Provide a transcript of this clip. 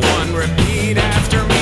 one. Repeat after me.